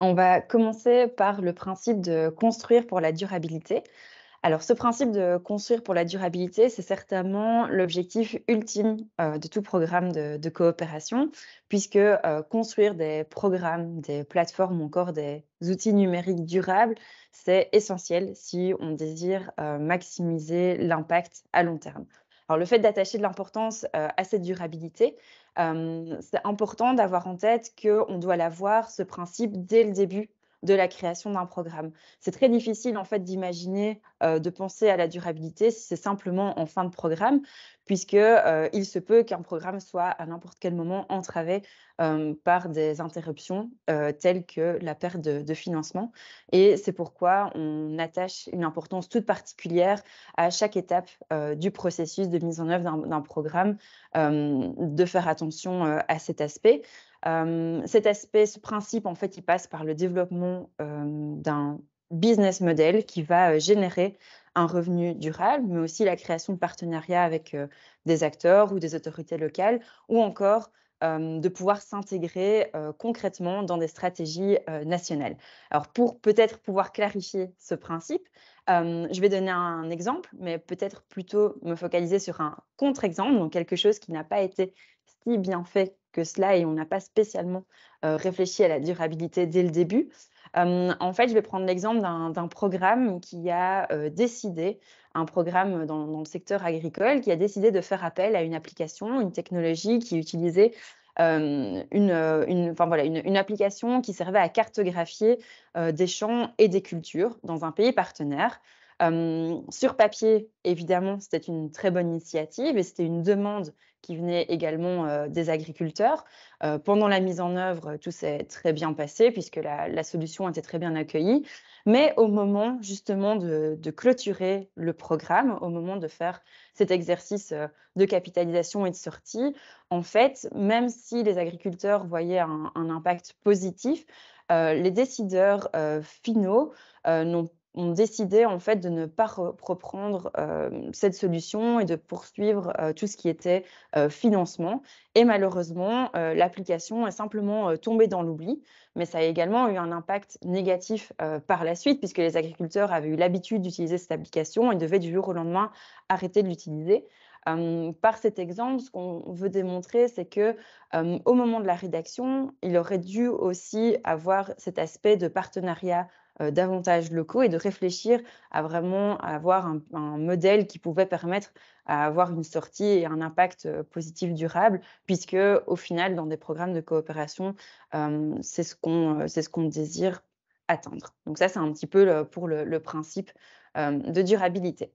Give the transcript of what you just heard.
On va commencer par le principe de construire pour la durabilité. Alors, ce principe de construire pour la durabilité, c'est certainement l'objectif ultime euh, de tout programme de, coopération, puisque euh, construire des programmes, des plateformes encore des outils numériques durables, c'est essentiel si on désire euh, maximiser l'impact à long terme. Alors, le fait d'attacher de l'importance à cette durabilité, c'est important d'avoir en tête qu'on doit l'avoir, ce principe, dès le début de la création d'un programme. C'est très difficile en fait d'imaginer, euh, de penser à la durabilité si c'est simplement en fin de programme, puisque euh, il se peut qu'un programme soit à n'importe quel moment entravé euh, par des interruptions telles que la perte de, financement. Et c'est pourquoi on attache une importance toute particulière à chaque étape du processus de mise en œuvre d'un programme, de faire attention à cet aspect cet aspect, ce principe, en fait, il passe par le développement d'un business model qui va générer un revenu durable, mais aussi la création de partenariats avec des acteurs ou des autorités locales, ou encore de pouvoir s'intégrer concrètement dans des stratégies nationales. Alors pour peut-être pouvoir clarifier ce principe, je vais donner un exemple, mais peut-être plutôt me focaliser sur un contre-exemple, donc quelque chose qui n'a pas été si bien fait que cela et on n'a pas spécialement réfléchi à la durabilité dès le début. En fait, je vais prendre l'exemple d'un programme qui a décidé, un programme dans, le secteur agricole, qui a décidé de faire appel à une application, une technologie qui utilisait voilà, une, application qui servait à cartographier des champs et des cultures dans un pays partenaire. Sur papier, évidemment, c'était une très bonne initiative et c'était une demande qui venait également des agriculteurs. pendant la mise en œuvre, tout s'est très bien passé puisque la, solution était très bien accueillie. Mais au moment justement de, clôturer le programme, au moment de faire cet exercice de capitalisation et de sortie, en fait, même si les agriculteurs voyaient un, impact positif, les décideurs finaux n'ont ont décidé en fait de ne pas reprendre cette solution et de poursuivre tout ce qui était financement. Et malheureusement, l'application est simplement tombée dans l'oubli, mais ça a également eu un impact négatif par la suite puisque les agriculteurs avaient eu l'habitude d'utiliser cette application et devaient du jour au lendemain arrêter de l'utiliser. par cet exemple, ce qu'on veut démontrer, c'est que au moment de la rédaction, il aurait dû aussi avoir cet aspect de partenariat euh, davantage locaux et de réfléchir à vraiment avoir un, modèle qui pouvait permettre à avoir une sortie et un impact euh, positif durable, puisque au final, dans des programmes de coopération, euh, c'est ce qu'on ce qu'on désire atteindre. Donc ça, c'est un petit peu pour le, principe de durabilité.